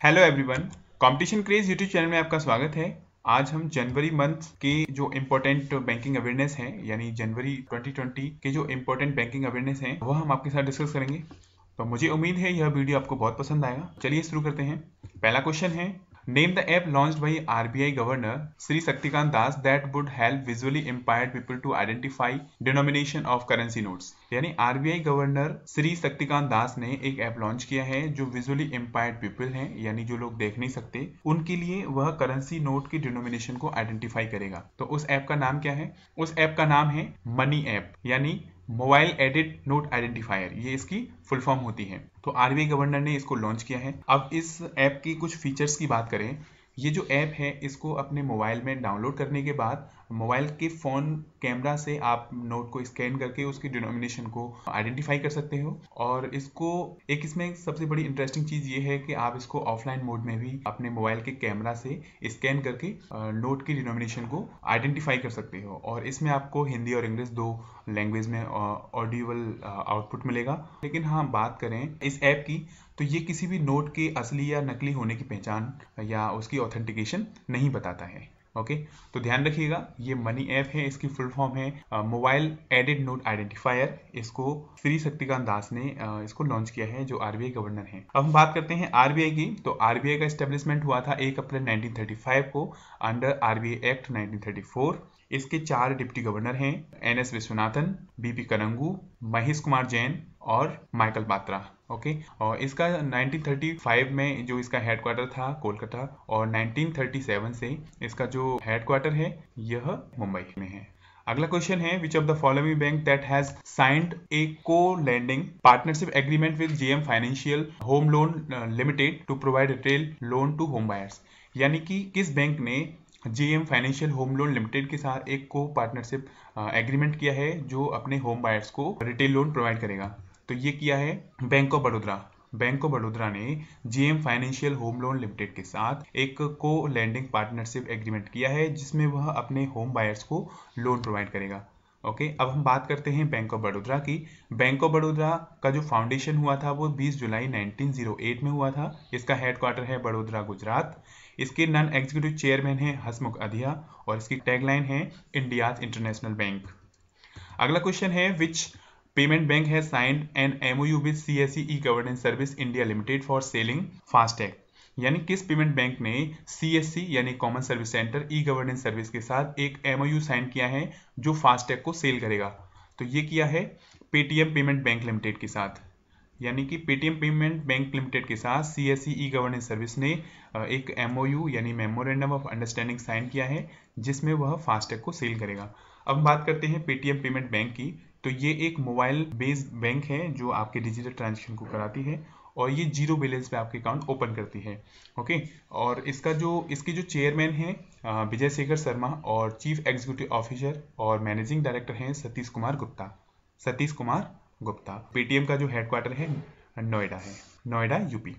Hello everyone competition craze YouTube channel में आपका स्वागत है। आज हम जनवरी मंथ के जो इम्पोर्टेंट बैंकिंग अवेयरनेस है, यानी जनवरी 2020 के जो इम्पोर्टेंट बैंकिंग अवेयरनेस है वह हम आपके साथ डिस्कस करेंगे। तो मुझे उम्मीद है यह वीडियो आपको बहुत पसंद आएगा। चलिए शुरू करते हैं। पहला क्वेश्चन है name the app launch by R B I governor Shri Shaktikanta Das that would help visually impaired people to identify denomination of currency notes यानी R B I governor Shri Shaktikanta Das ने एक app launch किया है जो visually impaired people है, यानी जो लोग देख नहीं सकते, उनके लिए वह करेंसी नोट की डिनोमिनेशन को आइडेंटिफाई करेगा। तो उस ऐप का नाम क्या है? उस ऐप का नाम है मनी ऐप यानी मोबाइल एडिट नोट आइडेंटिफायर, ये इसकी फुल फॉर्म होती है। तो आरबीआई गवर्नर ने इसको लॉन्च किया है। अब इस ऐप की कुछ फीचर्स की बात करें। ये जो ऐप है, इसको अपने मोबाइल में डाउनलोड करने के बाद मोबाइल के फ़ोन कैमरा से आप नोट को स्कैन करके उसकी डिनोमिनेशन को आइडेंटिफाई कर सकते हो। और इसको, एक इसमें सबसे बड़ी इंटरेस्टिंग चीज़ ये है कि आप इसको ऑफलाइन मोड में भी अपने मोबाइल के कैमरा से स्कैन करके नोट की डिनोमिनेशन को आइडेंटिफाई कर सकते हो। और इसमें आपको हिंदी और इंग्लिश दो लैंग्वेज में ऑडियोबल आउटपुट मिलेगा। लेकिन हाँ बात करें इस ऐप की तो ये किसी भी नोट के असली या नकली होने की पहचान या उसकी ऑथेंटिकेशन नहीं बताता है। ओके तो ध्यान रखिएगा ये मनी ऐप है इसकी फुल फॉर्म है मोबाइल एडिड नोट आइडेंटिफायर इसको श्री शक्तिकांत दास ने uh, इसको लॉन्च किया है जो आरबीआई गवर्नर है। अब हम बात करते हैं आरबीआई की। तो आरबीआई का स्टेब्लिशमेंट हुआ था एक अप्रैल 1935 को अंडर आरबीआई एक्ट 1934 इसके चार डिप्टी गवर्नर हैं N S Vishwanathan BP Kanungo Mahesh Kumar Jain और माइकल बात्रा। ओके? और इसका 1935 में जो इसका हेडक्वार्टर था, कोलकाता, और 1937 से इसका जो हेडक्वार्टर है, यह मुंबई में है। अगला क्वेश्चन है which of the following bank that has signed a co lending partnership agreement with JM financial home loan limited to provide retail loan to home buyers यानी कि किस बैंक ने JM financial home loan limited के साथ एक को partnership agreement किया है, जो अपने होम बायर्स को रिटेल लोन प्रोवाइड करेगा? तो ये किया है bank of Vadodara bank of Vadodara ने GM financial home loan limited के साथ एक को लैंडिंग पार्टनरशिप एग्रीमेंट किया है जिसमें वह अपने होम बायर्स को लोन प्रोवाइड करेगा। ओके okay, अब हम बात करते हैं बैंक ऑफ़ बड़ोदरा की। बैंक ऑफ़ बड़ोदरा का जो फाउंडेशन हुआ था वो 20 जुलाई 1908 में हुआ था। इसका हेडक्वार्टर है बड़ोदरा गुजरात। इसके नॉन एग्जीक्यूटिव चेयरमैन है हसमुख अधिया और इसकी टैगलाइन है इंडियाज इंटरनेशनल बैंक अगला क्वेश्चन है विच पेमेंट बैंक है signed an MOU with CSE e governance service India limited for selling FASTag यानी किस पेमेंट बैंक ने सीएससी यानी common service centre e governance service के साथ एक एमओयू साइन किया है जो फास्टैग को सेल करेगा? तो ये किया है पेटीएम पेमेंट बैंक लिमिटेड के साथ। यानी कि पेटीएम पेमेंट बैंक लिमिटेड के साथ C S E governance service ने एक एमओयू यानी मेमोरेंडम ऑफ़ अंडरस्टैंडिंग साइन किया है, जिसमें वह फास्टैग को सेल करेगा। अब बात करते हैं पेटीएम पेमेंट बैंक की। तो ये एक मोबाइल बेस्ड बैंक है जो आपके डिजिटल ट्रांजेक्शन को कराती है और ये ज़ीरो बैलेंस पे आपके अकाउंट ओपन करती है ओके और इसका जो, इसके जो चेयरमैन हैं विजय शेखर शर्मा और चीफ एग्जीक्यूटिव ऑफिसर और मैनेजिंग डायरेक्टर हैं सतीश कुमार गुप्ता। सतीश कुमार गुप्ता। पेटीएम का जो हेडक्वार्टर है, नोएडा है, नोएडा यूपी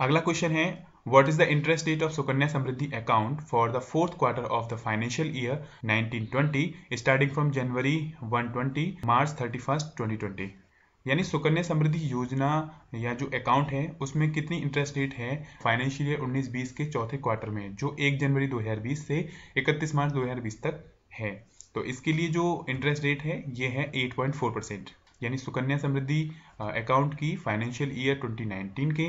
अगला क्वेश्चन है What is the interest rate of Sukanya Samriddhi account for the fourth quarter of the financial year 1920 starting from January 120 March 31st 2020 यानी सुकन्या समृद्धि योजना या जो अकाउंट है उसमें कितनी इंटरेस्ट रेट है फाइनेंशियल ईयर 19-20 के चौथे क्वार्टर में जो 1 जनवरी 2020 से 31 मार्च 2020 तक है तो इसके लिए जो इंटरेस्ट रेट है ये है 8.4 परसेंट यानी सुकन्या समृद्धि अकाउंट की फाइनेंशियल ईयर 2019 के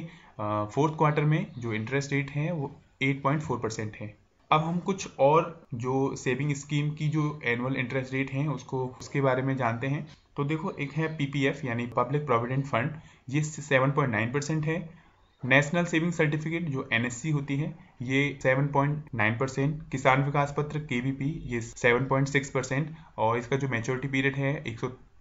फोर्थ क्वार्टर में जो इंटरेस्ट रेट है वो 8.4 परसेंट है। अब हम कुछ और जो सेविंग स्कीम की जो एनुअल इंटरेस्ट रेट हैं उसको, उसके बारे में जानते हैं। तो देखो, एक है पीपीएफ यानी पब्लिक प्रोविडेंट फंड ये 7.9 परसेंट है। नेशनल सेविंग सर्टिफिकेट जो एनएससी होती है, ये 7.9 परसेंट किसान विकास पत्र केवीपी ये 7.6 परसेंट और इसका जो मेच्योरिटी पीरियड है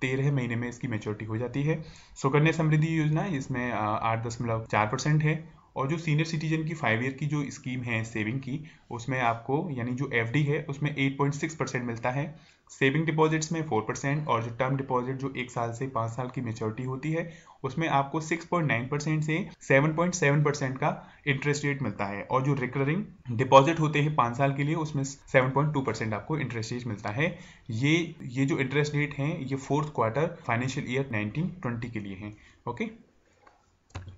तेरह महीने में इसकी मेच्योरिटी हो जाती है। सुकन्या समृद्धि योजना, इसमें आठ दशमलव चार परसेंट है। और जो सीनियर सिटीजन की फाइव ईयर की जो स्कीम है सेविंग की, उसमें आपको, यानी जो एफडी है, उसमें 8.6 परसेंट मिलता है। सेविंग डिपॉजिट्स में 4 परसेंट और जो टर्म डिपॉजिट जो एक साल से पाँच साल की मेच्योरिटी होती है, उसमें आपको 6.9 परसेंट से 7.7 परसेंट का इंटरेस्ट रेट मिलता है। और जो रिकरिंग डिपॉजिट होते हैं पाँच साल के लिए, उसमें 7.2 परसेंट आपको इंटरेस्ट रेट मिलता है। ये ये जो इंटरेस्ट रेट हैं, ये fourth quarter financial year nineteen के लिए हैं। ओके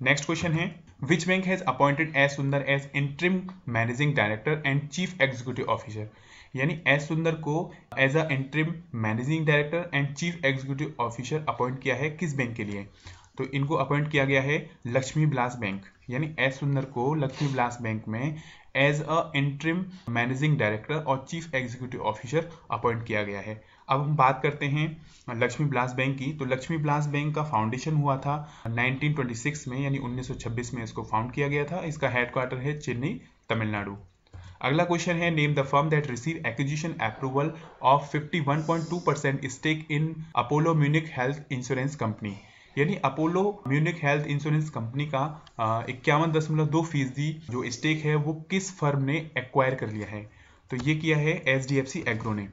नेक्स्ट क्वेश्चन है which bank has appointed S Sundar as interim managing director and chief executive officer यानी एस सुंदर को as a interim managing director and chief executive officer appoint किया है किस bank के लिए? तो इनको अपॉइंट किया गया है लक्ष्मी विलास बैंक। यानी एस सुंदर को लक्ष्मी विलास बैंक में as a interim managing director और चीफ एग्जीक्यूटिव ऑफिसर अपॉइंट किया गया है। अब हम बात करते हैं लक्ष्मी ब्लास बैंक की। तो लक्ष्मी ब्लास बैंक का फाउंडेशन हुआ था 1926 में, यानी 1926 में इसको फाउंड किया गया था। इसका हेडक्वार्टर है चेन्नई, तमिलनाडु। अगला क्वेश्चन है name the firm that receive acquisition approval of 51.2 percent stake in Apollo Munich health insurance company यानी Apollo Munich health insurance company का इक्यावन दशमलव दो फ़ीसदी जो स्टेक है, वो किस फर्म ने एक्वायर कर लिया है? तो ये किया है H D F C agro ने।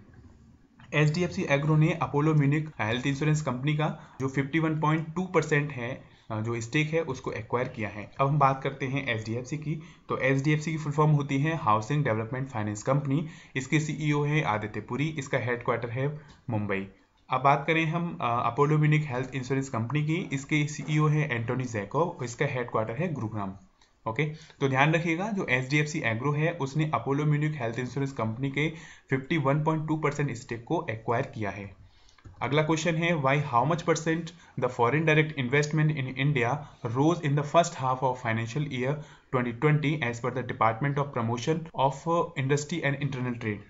H D F C agro ने Apollo Munich health insurance company का जो 51.2 परसेंट है जो स्टेक है, उसको एक्वायर किया है। अब हम बात करते हैं एच डी एफ़ सी की। तो एच डी एफ़ सी की फुल फॉर्म होती है हाउसिंग डेवलपमेंट फाइनेंस कंपनी इसके सीईओ है आदित्य पुरी, इसका हेडक्वार्टर है मुंबई। अब बात करें हम Apollo Munich health insurance company की। इसके सीईओ है एंटोनी जैकोब इसका हेडक्वार्टर है गुरुग्राम। ओके? तो ध्यान रखिएगा, जो H D F C agro है, उसने Apollo Munich health insurance company के 51.2 परसेंट स्टेक को एक्वायर किया है। अगला क्वेश्चन है why how much percent the foreign direct investment in India rose in the first half of financial year 2020 as per the department of promotion of industry and internal trade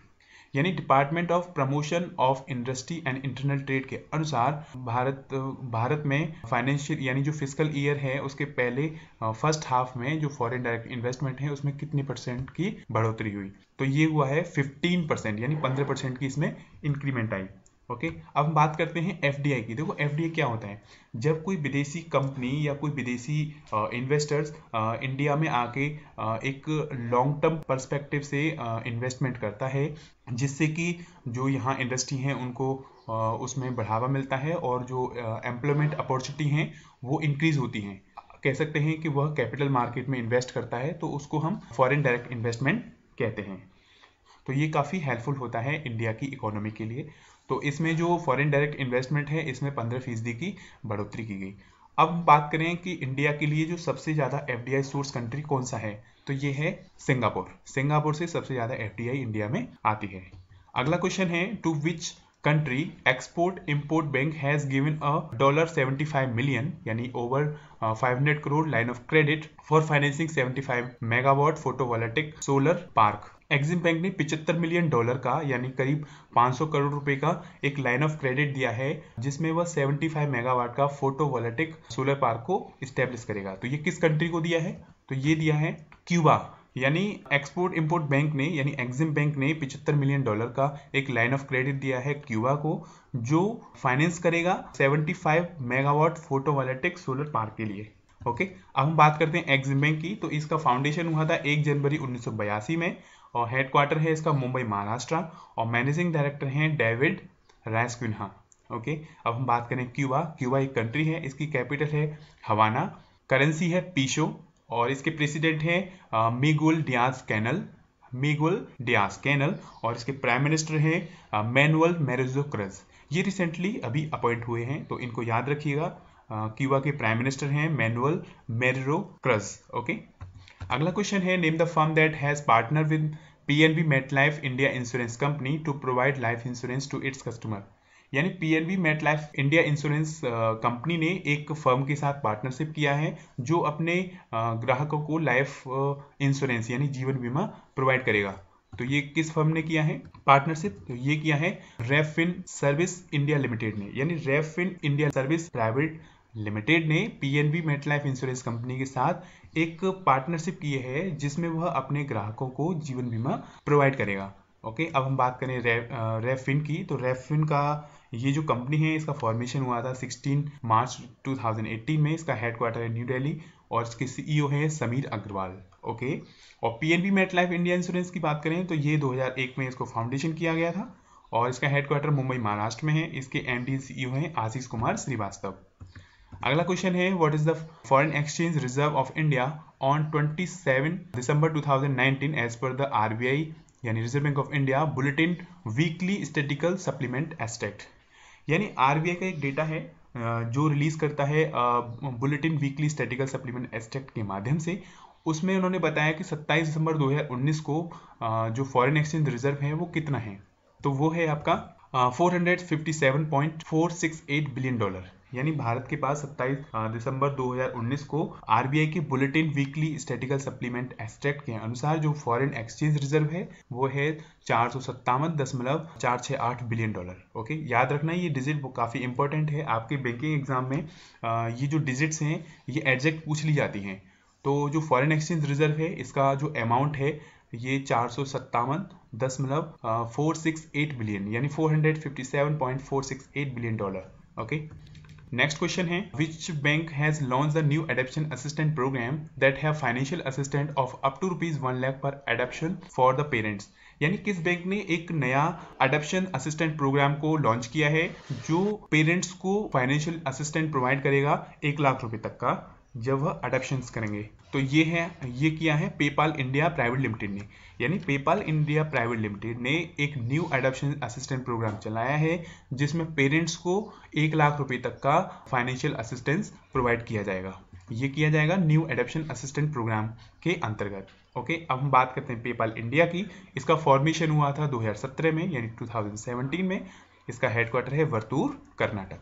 यानी department of promotion of industry and internal trade के अनुसार भारत भारत में financial यानी जो physical year है, उसके पहले first half में जो फॉरेन डायरेक्ट इन्वेस्टमेंट है, उसमें कितने परसेंट की बढ़ोतरी हुई? तो ये हुआ है 15 परसेंट यानी 15 परसेंट की इसमें इंक्रीमेंट आई। ओके अब हम बात करते हैं एफडीआई की। देखो एफडीआई क्या होता है? जब कोई विदेशी कंपनी या कोई विदेशी इन्वेस्टर्स इंडिया में आके एक लॉन्ग टर्म परस्पेक्टिव से इन्वेस्टमेंट करता है, जिससे कि जो यहाँ इंडस्ट्री हैं, उनको उसमें बढ़ावा मिलता है और जो एम्प्लॉयमेंट अपॉर्चुनिटी हैं, वो इंक्रीज होती हैं। कह सकते हैं कि वह कैपिटल मार्केट में इन्वेस्ट करता है तो उसको हम फॉरेन डायरेक्ट इन्वेस्टमेंट कहते हैं। तो ये काफ़ी हेल्पफुल होता है इंडिया की इकोनॉमी के लिए। तो इसमें जो फॉरेन डायरेक्ट इन्वेस्टमेंट है इसमें पंद्रह फ़ीसदी की बढ़ोतरी की गई। अब बात करें कि इंडिया के लिए जो सबसे ज़्यादा एफडीआई सोर्स कंट्री कौन सा है तो ये है सिंगापुर। सिंगापुर से सबसे ज़्यादा एफडीआई इंडिया में आती है। अगला क्वेश्चन है to which country export import bank has given a dollar 75 million यानी uh, 500 crore line of credit for financing 75 megawatt photovoltaic solar park EXIM bank ने 75 मिलियन डॉलर का, यानी करीब 500 करोड़ रुपए का एक लाइन ऑफ़ क्रेडिट दिया है, जिसमें वह 75 मेगावाट का फ़ोटो फोटोवोल्टिक सोलर पार्क को स्टेब्लिश करेगा। तो ये किस कंट्री को दिया है? तो ये दिया है क्यूबा यानी एक्सपोर्ट इंपोर्ट बैंक ने, यानी एक्सिम बैंक ने 75 मिलियन डॉलर का एक लाइन ऑफ़ क्रेडिट दिया है क्यूबा को, जो फाइनेंस करेगा 75 मेगावाट फोटोवोल्टिक सोलर पार्क के लिए। ओके अब हम बात करते हैं एक्सिम बैंक की। तो इसका फाउंडेशन हुआ था 1 जनवरी उन्नीस सौ बयासी में। और हेडक्वार्टर है इसका मुंबई, महाराष्ट्र। और मैनेजिंग डायरेक्टर हैं डेविड रैसक्विन्हा ओके अब हम बात करें क्यूबा। क्यूबा एक कंट्री है, इसकी कैपिटल है हवाना। करेंसी है पीशो और इसके प्रेसिडेंट हैं Miguel Diaz Canel Miguel Diaz Canel और इसके प्राइम मिनिस्टर हैं मैनुअल मेरेजो क्रज ये रिसेंटली अभी अपॉइंट हुए हैं तो इनको याद रखिएगा। क्यूबा के प्राइम मिनिस्टर हैं मैनुअल मेरेरो क्रज ओके अगला क्वेश्चन है name the firm that has partner with PNB MetLife India insurance company to provide life insurance to its customer यानी PNB Met Life India insurance company ने एक firm के साथ partnership किया है, जो अपने ग्राहकों को लाइफ इंश्योरेंस यानी जीवन बीमा प्रोवाइड करेगा। तो ये किस फर्म ने किया है? पार्टनरशिप तो ये किया है रेफिन सर्विस इंडिया लिमिटेड ने। यानी रेफिन इंडिया सर्विस प्राइवेट लिमिटेड ने पीएनबी मेटलाइफ इंश्योरेंस कंपनी के साथ एक पार्टनरशिप की है, जिसमें वह अपने ग्राहकों को जीवन बीमा प्रोवाइड करेगा। ओके अब हम बात करें रेफिन की। तो रेफिन का ये जो कंपनी है, इसका फॉर्मेशन हुआ था 16 मार्च 2018 में। इसका हेडक्वार्टर है न्यू दिल्ली और इसके सीईओ है समीर अग्रवाल। ओके और PNB Met Life India insurance की बात करें तो ये 2001 में इसको फाउंडेशन किया गया था और इसका हेडक्वार्टर मुंबई महाराष्ट्र में है। इसके एम डी सीईओ है आशीष कुमार श्रीवास्तव। अगला क्वेश्चन है what is the foreign exchange reserve of India on 27 December 2019 as per the RBI यानी reserve bank of India bulletin weekly statistical supplement extract यानी आरबीआई का एक डेटा है जो रिलीज़ करता है bulletin weekly statistical supplement extract के माध्यम से। उसमें उन्होंने बताया कि 27 दिसंबर 2019 को जो फॉरेन एक्सचेंज रिज़र्व है, वो कितना है? तो वो है आपका 457.468 बिलियन डॉलर यानी भारत के पास 27 दिसंबर 2019 को आरबीआई की bulletin weekly statistical supplement extract के अनुसार जो फॉरेन एक्सचेंज रिज़र्व है, वो है चार बिलियन डॉलर। ओके, याद रखना ये डिजिट वो काफ़ी इंपॉर्टेंट है। आपके बैंकिंग एग्ज़ाम में ये जो डिजिट्स हैं, ये एग्जैक्ट पूछ ली जाती हैं। तो जो फॉरेन एक्सचेंज रिज़र्व है, इसका जो अमाउंट है, ये चार सौ सत्तावन दशमलव फोर सिक्स एट बिलियन, यानी four hundred fifty seven point four six eight billion dollar. Okay next question है which bank has launch the new adoption assistant programme that have financial assistant of up to rupees one lakh per adoption for the parents यानी किस bank ने एक नया adoption assistant programme को launch किया है, जो पेरेंट्स को फाइनेंशियल असिस्टेंट प्रोवाइड करेगा एक लाख रुपए तक का? जब वह अडेप्शन करेंगे। तो ये है, ये किया है पेपाल इंडिया प्राइवेट लिमिटेड ने। यानी पेपाल इंडिया प्राइवेट लिमिटेड ने एक न्यू एडप्शन असिस्टेंट प्रोग्राम चलाया है, जिसमें पेरेंट्स को एक लाख रुपए तक का फाइनेंशियल असिस्टेंस प्रोवाइड किया जाएगा। ये किया जाएगा न्यू एडप्शन असिस्टेंट प्रोग्राम के अंतर्गत। ओके अब हम बात करते हैं पेपाल इंडिया की। इसका फॉर्मेशन हुआ था 2017 में, यानी 2017 में। इसका हेडक्वार्टर है वर्तूर, कर्नाटक।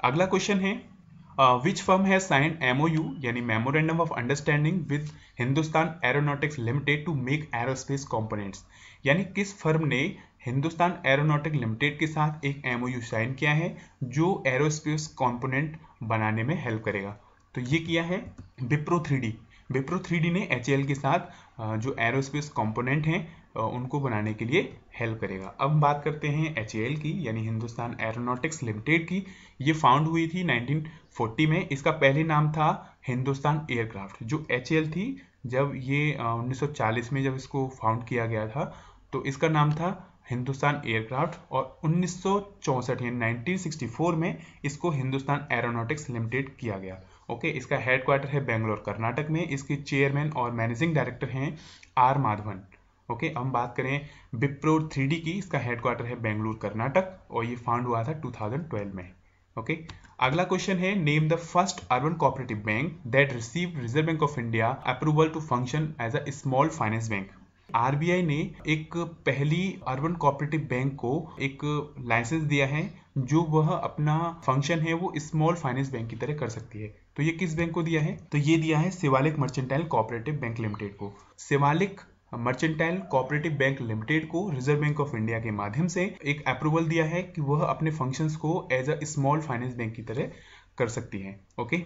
अगला क्वेश्चन है which firm has signed MOU यानी memorandum of understanding with Hindustan aeronautics limited to make aerospace components यानी किस फर्म ने हिंदुस्तान एरोनॉटिक लिमिटेड के साथ एक एमओयू साइन किया है, जो एरोस्पेस कंपोनेंट बनाने में हेल्प करेगा? तो ये किया है Wipro three D. Wipro three D ने एच के साथ जो एरोस्पेस कंपोनेंट हैं उनको बनाने के लिए हेल्प करेगा। अब हम बात करते हैं एचएएल की, यानी हिंदुस्तान एरोनॉटिक्स लिमिटेड की। ये फाउंड हुई थी 1940 में। इसका पहले नाम था हिंदुस्तान एयरक्राफ्ट जो एच थी जब ये 1940 में जब इसको फाउंड किया गया था। तो इसका नाम था हिंदुस्तान एयरक्राफ्ट और उन्नीस सौ चौंसठ, यानी 1964 में इसको हिंदुस्तान एरोनॉटिक्स लिमिटेड किया गया। ओके, इसका हेडक्वार्टर है बेंगलोर, कर्नाटक में। इसके चेयरमैन और मैनेजिंग डायरेक्टर हैं आर माधवन। ओके, हम बात करें विप्रो थ्री की, इसका हेडक्वार्टर है बेंगलुरु, कर्नाटक, और ये फाउंड हुआ था 2012 में, ओके। अगला क्वेश्चन है name the first urban cooperative bank that receive reserve bank of India approval to function as a small finance bank RBI ने एक पहली अर्बन कोऑपरेटिव बैंक को एक लाइसेंस दिया है, जो वह अपना फ़ंक्शन है वो स्मॉल फाइनेंस बैंक की तरह कर सकती है। तो ये किस बैंक को दिया है? तो ये दिया है Shivalik mercantile cooperative bank limited को। Shivalik mercantile cooperative bank limited को रिज़र्व बैंक ऑफ़ इंडिया के माध्यम से एक अप्रूवल दिया है कि वह अपने फ़ंक्शंस को as a small finance bank की तरह कर सकती है ओके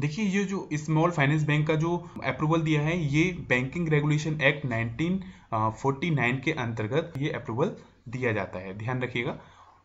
देखिए, ये जो स्मॉल फाइनेंस बैंक का जो अप्रूवल दिया है, ये बैंकिंग रेगुलेशन एक्ट 1949 के अंतर्गत ये अप्रूवल दिया जाता है। ध्यान रखिएगा।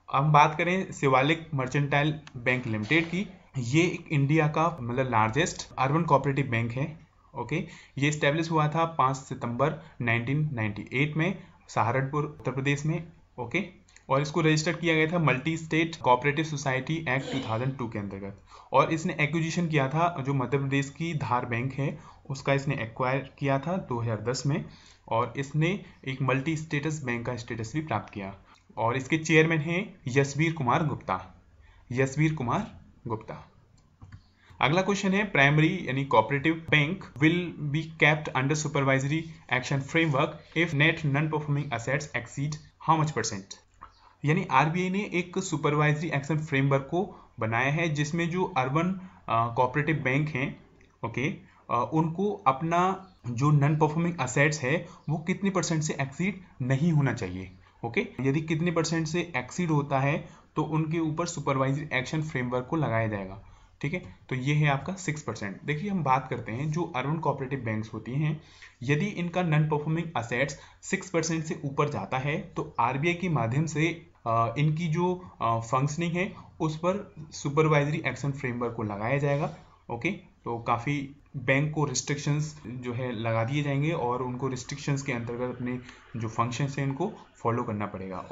अब बात करें शिवालिक मर्चेंटाइल बैंक लिमिटेड की। ये एक इंडिया का मतलब लार्जेस्ट अर्बन कोऑपरेटिव बैंक है। ओके? ये स्टेब्लिश हुआ था 5 सितंबर 1998 में, सहारनपुर, उत्तर प्रदेश में, ओके? और इसको रजिस्टर किया गया था multi state cooperative society act 2002 के अंतर्गत। और इसने एक्विजिशन किया था जो मध्य प्रदेश की धार बैंक है, उसका इसने एक्वायर किया था 2010 में, और इसने एक मल्टी स्टेटस बैंक का स्टेटस भी प्राप्त किया। और इसके चेयरमैन हैं यशवीर कुमार गुप्ता। यशवीर कुमार गुप्ता। अगला क्वेश्चन है प्राइमरी यानी cooperative bank will be kept under supervisory action framework if net non performing assets exceed how much percent यानी आरबीआई ने एक सुपरवाइजरी एक्शन फ्रेमवर्क को बनाया है, जिसमें जो अर्बन कोऑपरेटिव बैंक हैं ओके उनको अपना जो नॉन परफॉर्मिंग असेट्स है, वो कितने परसेंट से एक्सीड नहीं होना चाहिए ओके यदि कितने परसेंट से एक्सीड होता है तो उनके ऊपर सुपरवाइजरी एक्शन फ्रेमवर्क को लगाया जाएगा। ठीक है? तो ये है आपका सिक्स परसेंट देखिए, हम बात करते हैं जो अर्बन कोऑपरेटिव बैंक्स होती हैं। यदि इनका non performing assets six percent से ऊपर जाता है तो आरबीआई के माध्यम से इनकी जो फंक्शनिंग है, उस पर सुपरवाइजरी एक्शन फ्रेमवर्क को लगाया जाएगा ओके तो काफ़ी बैंक को रिस्ट्रिक्शंस जो है लगा दिए जाएँगे और उनको रिस्ट्रिक्शंस के अंतर्गत अपने जो फ़ंक्शन है, इनको फॉलो करना पड़ेगा।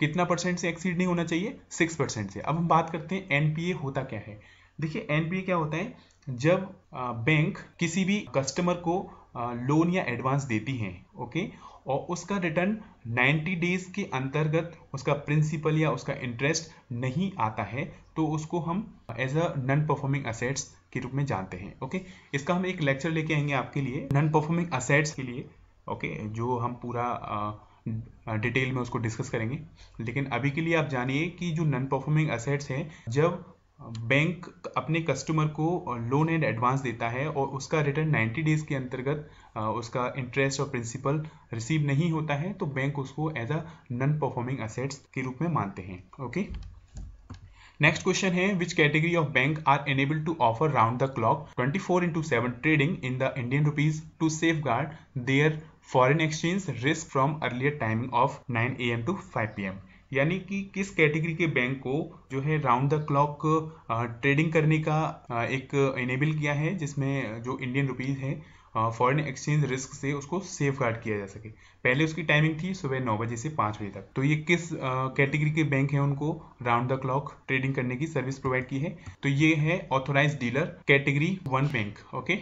कितना परसेंट से एक्सीड नहीं होना चाहिए? सिक्स परसेंट से। अब हम बात करते हैं एनपीए होता क्या है? देखिए एनपीए क्या होता है? जब बैंक किसी भी कस्टमर को लोन या एडवांस देती है ओके और उसका रिटर्न 90 डेज़ के अंतर्गत उसका प्रिंसिपल या उसका इंटरेस्ट नहीं आता है तो उसको हम as a non performing assets के रूप में जानते हैं ओके इसका हम एक लेक्चर लेके आएँगे आपके लिए नॉन परफॉर्मिंग असेट्स के लिए ओके जो हम पूरा डिटेल में उसको डिस्कस करेंगे। लेकिन अभी के लिए आप जानिए कि जो नॉन परफॉर्मिंग असेट्स हैं, जब बैंक अपने कस्टमर को लोन एंड एडवांस देता है और उसका रिटर्न 90 डेज़ के अंतर्गत उसका इंटरेस्ट और प्रिंसिपल रिसीव नहीं होता है तो बैंक उसको as a non performing assets के रूप में मानते हैं। ओके नेक्स्ट क्वेश्चन है which category of bank are enable to offer round the clock 24 four into seven trading in the Indian rupees to safeguard their foreign exchange risk from earlier timing of 9 A M to 5 P M यानी कि किस category के bank को जो है round the clock trading करने का एक इनेबल किया है, जिसमें जो इंडियन रुपीज़ है फॉरेन एक्सचेंज रिस्क से उसको सेफ़ गार्ड किया जा सके। पहले उसकी टाइमिंग थी सुबह नौ बजे से पाँच बजे तक। तो ये किस कैटेगरी के बैंक है उनको राउंड द क्लॉक ट्रेडिंग करने की सर्विस प्रोवाइड की है? तो ये है authorise dealer category one bank okay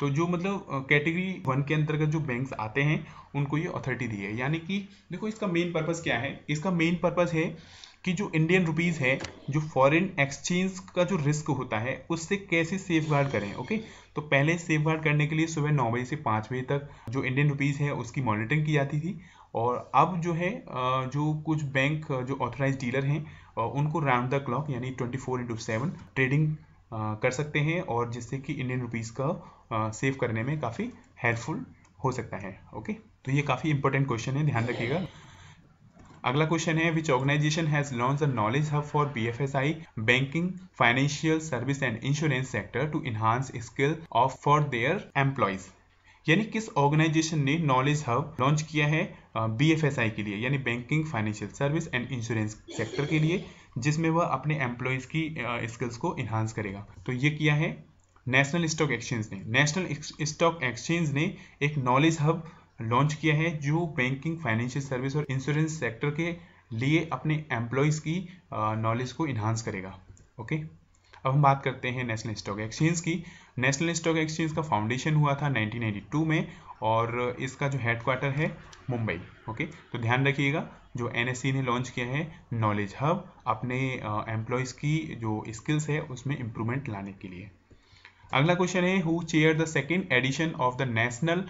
तो जो मतलब कैटेगरी वन के अंतर्गत जो बैंक्स आते हैं, उनको ये अथॉरिटी दी है। यानी कि देखो, इसका मेन पर्पज़ क्या है? इसका मेन पर्पज़ है कि जो इंडियन रुपीज़ है, जो फॉरेन एक्सचेंज का जो रिस्क होता है, उससे कैसे सेफ़ गार्ड करें ओके तो पहले सेफ़ गार्ड करने के लिए सुबह नौ बजे से पाँच बजे तक जो इंडियन रुपीज़ है, उसकी मॉनिटरिंग की जाती थी। और अब जो है जो कुछ बैंक जो ऑथराइज डीलर हैं उनको राउंड द क्लॉक यानी twenty four into seven trading कर सकते हैं। और जिससे कि इंडियन रुपीज़ का सेव करने में काफ़ी हेल्पफुल हो सकता है ओके तो ये काफ़ी इंपॉर्टेंट क्वेश्चन है, ध्यान रखिएगा। अगला क्वेश्चन है which organisation has launch the knowledge hub for B F S I banking financial service and insurance sector to enhance skill of for their employees यानी किस ऑर्गेनाइजेशन ने नॉलेज हब लॉन्च किया है बी एफ़ एस आई के लिए? यानी banking financial service and insurance sector के लिए, जिसमें वह अपने एम्प्लॉयज़ की स्किल्स को इन्हांस करेगा। तो ये किया है नेशनल स्टॉक एक्सचेंज ने नेशनल स्टॉक एक्सचेंज ने एक नॉलेज हब लॉन्च किया है जो बैंकिंग फाइनेंशियल सर्विस और इंश्योरेंस सेक्टर के लिए अपने एम्प्लॉयज़ की नॉलेज को इन्हांस करेगा। ओके अब हम बात करते हैं नेशनल स्टॉक एक्सचेंज की। नेशनल स्टॉक एक्सचेंज का फाउंडेशन हुआ था 1992 में और इसका जो हेडक्वार्टर है मुंबई। ओके तो ध्यान रखिएगा, जो एन ने लॉन्च किया है नॉलेज हब अपने एम्प्लॉयज़ की जो स्किल्स है उसमें इम्प्रूवमेंट लाने के लिए। अगला क्वेश्चन है who chair the second edition of the national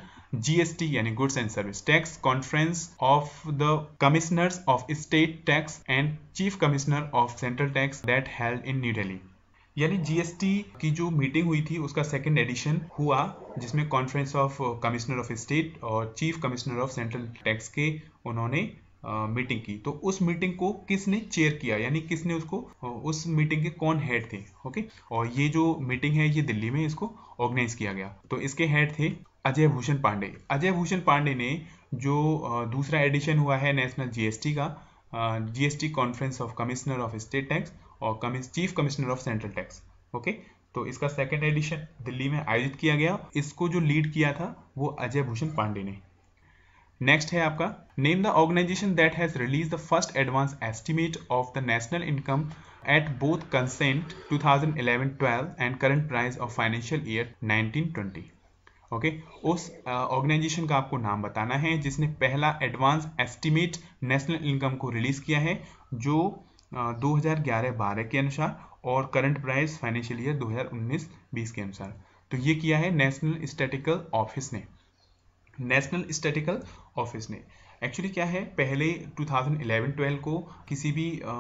GST यानी goods and service tax conference of the commissioners of state tax and chief commissioner of central tax that held in New Delhi यानी GST की जो meeting हुई थी, उसका second edition हुआ, जिसमें conference of commissioner of state और chief commissioner of central tax के उन्होंने मीटिंग की। तो उस मीटिंग को किसने चेयर किया? यानी किसने उसको उस मीटिंग के कौन हेड थे? ओके और ये जो मीटिंग है, ये दिल्ली में इसको ऑर्गेनाइज किया गया। तो इसके हेड थे अजय भूषण पांडे। अजय भूषण पांडे ने जो दूसरा एडिशन हुआ है नेशनल जीएसटी का GST conference of commissioner of state tax और chief commissioner of central tax okay तो इसका सेकेंड एडिशन दिल्ली में आयोजित किया गया। इसको जो लीड किया था, वो अजय भूषण पांडे ने। नेक्स्ट है आपका। Name the organization that has release the first advance estimate of the national income at both constant 2011-12 and current price of financial year 1920 okay उस ऑर्गेनाइजेशन का आपको नाम बताना है, जिसने पहला एडवांस एस्टिमेट नेशनल इनकम को रिलीज़ किया है, जो 2011-12 के अनुसार और करंट प्राइस फाइनेंशियल ईयर 2019-20 के अनुसार। तो ये किया है नेशनल स्टेटिकल ऑफ़िस ने। नेशनल स्टेटिकल ऑफ़िस ने। एक्चुअली क्या है पहले 2011-12 को किसी भी आ,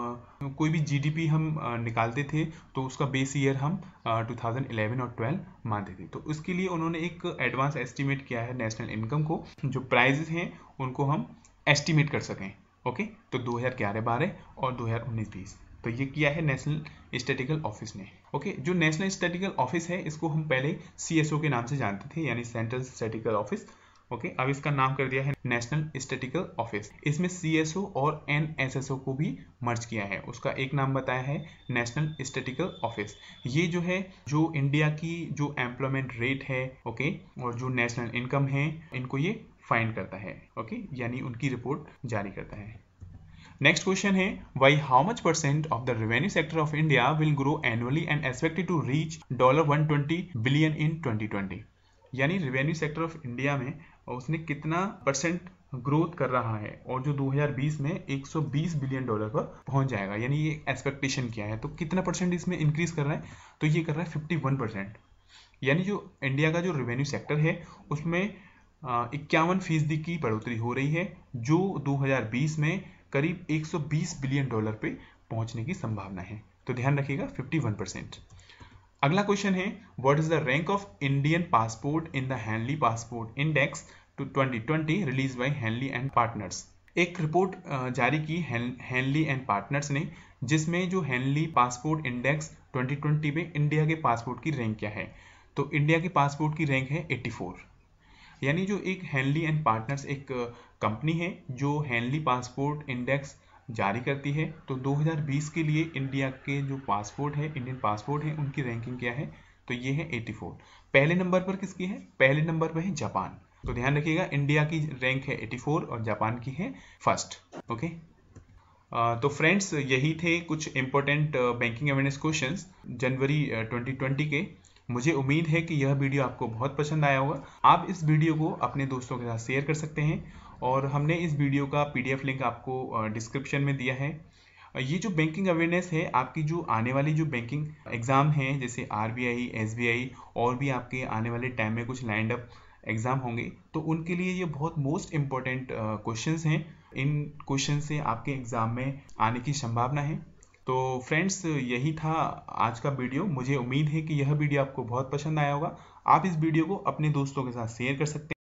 कोई भी जीडीपी हम आ, निकालते थे तो उसका बेस ईयर हम आ, 2011 और 12 मानते थे। तो उसके लिए उन्होंने एक एडवांस एस्टिमेट किया है नेशनल इनकम को जो प्राइजेस हैं उनको हम एस्टिमेट कर सकें ओके तो 2011-12 और 2019-20 तो ये किया है नेशनल स्टेटिकल ऑफ़िस ने ओके जो नेशनल स्टेटिकल ऑफ़िस है इसको हम पहले सीएसओ के नाम से जानते थे यानी सेंट्रल स्टेटिकल ऑफ़िस ओके? अब इसका नाम कर दिया है नेशनल स्टेटिकल ऑफ़िस इसमें सीएसओ और एनएसएसओ को भी मर्ज किया है। उसका एक नाम बताया है नेशनल स्टेटिकल ऑफ़िस ये जो है, जो इंडिया की जो एम्प्लॉयमेंट रेट है, ओके, और जो नेशनल इनकम है, इनको ये फाइंड करता है, ओके? यानी उनकी रिपोर्ट जारी करता है। नेक्स्ट क्वेश्चन है why how much percent of the revenue sector of India will grow annually and expected to reach dollar one twenty billion in twenty twenty यानी रेवेन्यू सेक्टर ऑफ़ इंडिया में उसने कितना percent growth कर रहा है? और जो 2020 में 120 बिलियन डॉलर पर पहुँच जाएगा, यानी ये एक्सपेक्टेशन क्या है। तो कितना परसेंट इसमें इंक्रीज कर रहा है? तो ये कर रहा है 51 परसेंट यानी जो इंडिया का जो रेवेन्यू सेक्टर है, उसमें इक्यावन फ़ीसदी की बढ़ोतरी हो रही है, जो 2020 में करीब 120 बिलियन डॉलर पे पहुँचने की संभावना है। तो ध्यान रखिएगा 51 परसेंट अगला क्वेश्चन है what is the rank of Indian passport in the Henley passport index to 2020 release by Henley and partners एक रिपोर्ट जारी की हैंडली एंड पार्टनर्स ने, जिसमें जो हैंडली पासपोर्ट इंडेक्स 2020 में इंडिया के पासपोर्ट की रैंक क्या है? तो इंडिया के पासपोर्ट की रैंक है 84 यानी जो एक हैंडली एंड पार्टनर्स एक कंपनी है, जो हैंडली पासपोर्ट इंडेक्स जारी करती है तो 2020 के लिए इंडिया के जो पासपोर्ट है इंडियन पासपोर्ट है, उनकी रैंकिंग क्या है? तो ये है 84 पहले नंबर पर किसकी है? पहले नंबर पर है जापान तो ध्यान रखिएगा, इंडिया की रैंक है 84 और जापान की है फ़र्स्ट ओके तो फ्रेंड्स यही थे कुछ इंपॉर्टेंट बैंकिंग अवेयरनेस क्वेश्चन जनवरी 2020 के। मुझे उम्मीद है कि यह वीडियो आपको बहुत पसंद आया होगा। आप इस वीडियो को अपने दोस्तों के साथ शेयर कर सकते हैं और हमने इस वीडियो का पीडीएफ लिंक आपको डिस्क्रिप्शन में दिया है। ये जो बैंकिंग अवेयरनेस है, आपकी जो आने वाली जो बैंकिंग एग्ज़ाम हैं, जैसे R B I S B I और भी आपके आने वाले टाइम में कुछ लाइंड अप एग्ज़ाम होंगे तो उनके लिए ये बहुत मोस्ट इंपॉर्टेंट क्वेश्चन हैं। इन क्वेश्चन से आपके एग्ज़ाम में आने की संभावना है। तो फ्रेंड्स यही था आज का वीडियो मुझे उम्मीद है कि यह वीडियो आपको बहुत पसंद आया होगा। आप इस वीडियो को अपने दोस्तों के साथ शेयर कर सकते हैं।